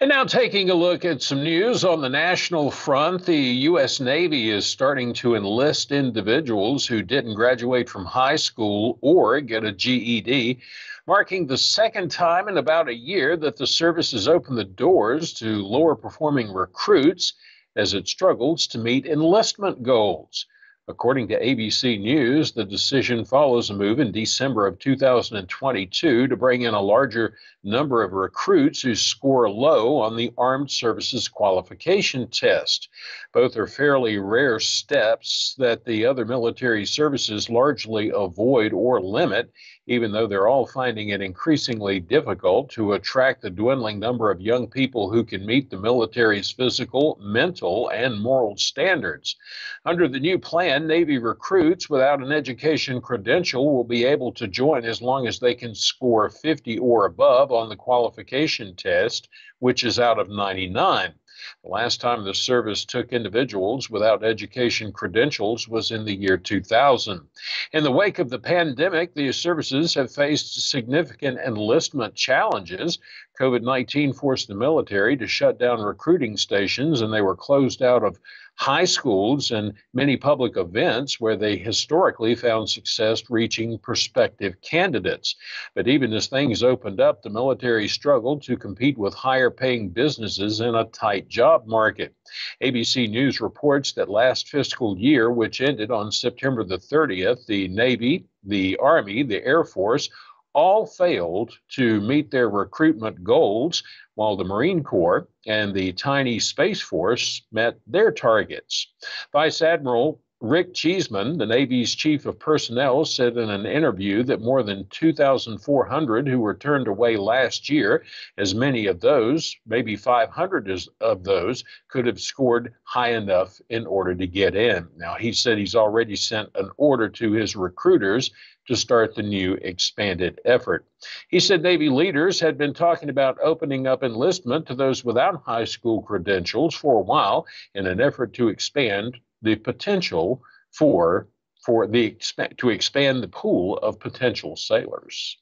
And now, taking a look at some news on the national front, the U.S. Navy is starting to enlist individuals who didn't graduate from high school or get a GED, marking the second time in about a year that the service has opened the doors to lower performing recruits as it struggles to meet enlistment goals. According to ABC News, the decision follows a move in December of 2022 to bring in a larger number of recruits who score low on the Armed Services Qualification Test. Both are fairly rare steps that the other military services largely avoid or limit, even though they're all finding it increasingly difficult to attract the dwindling number of young people who can meet the military's physical, mental, and moral standards. Under the new plan, Navy recruits without an education credential will be able to join as long as they can score 50 or above on the qualification test, which is out of 99. The last time the service took individuals without education credentials was in the year 2000. In the wake of the pandemic, the services have faced significant enlistment challenges. COVID 19 forced the military to shut down recruiting stations, and they were closed out of high schools and many public events where they historically found success reaching prospective candidates. But even as things opened up, the military struggled to compete with higher paying businesses in a tight job market. ABC News reports that last fiscal year, which ended on September the 30th, the Navy, the Army, the Air Force, all failed to meet their recruitment goals, while the Marine Corps and the tiny Space Force met their targets. Vice Admiral Rick Cheeseman, the Navy's chief of personnel, said in an interview that more than 2,400 who were turned away last year, as many of those, maybe 500 of those, could have scored high enough in order to get in. Now, he said he's already sent an order to his recruiters to start the new expanded effort. He said Navy leaders had been talking about opening up enlistment to those without high school credentials for a while in an effort to expand the potential for for the to expand the pool of potential sailors.